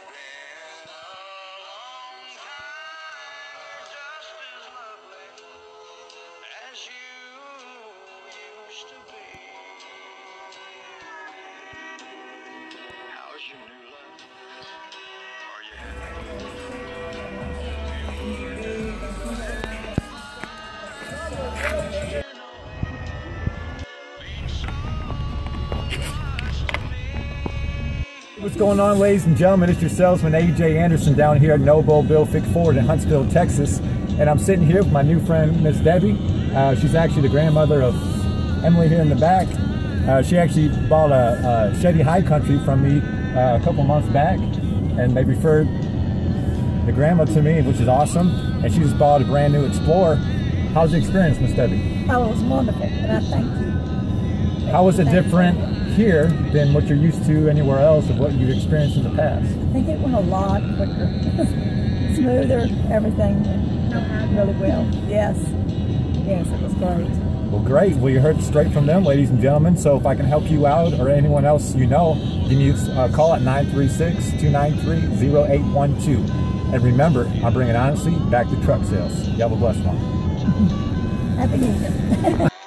It's What's going on, ladies and gentlemen? It's your salesman AJ Anderson down here at Noble Bill Fick Ford in Huntsville, Texas. And I'm sitting here with my new friend, Miss Debbie. Uh, she's actually the grandmother of Emily here in the back. Uh, she actually bought a, a Chevy High Country from me uh, a couple months back, and they referred the grandma to me, which is awesome. And she just bought a brand new Explorer. How's the experience, Miss Debbie? Oh, it was wonderful, and I thank you. How was it different here than what you're used to anywhere else of what you've experienced in the past? I think it went a lot quicker, smoother, everything went really well. Yes, yes, it was great. Well, great. Well, you heard straight from them, ladies and gentlemen. So if I can help you out or anyone else you know, give me a uh, call at 936-293-0812. And remember, I'm bringing honesty back to truck sales. You have a blessed one. Happy New Year.